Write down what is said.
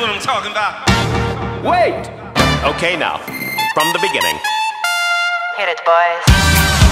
what I'm talking about. Wait! Okay, now, from the beginning. Hit it, boys.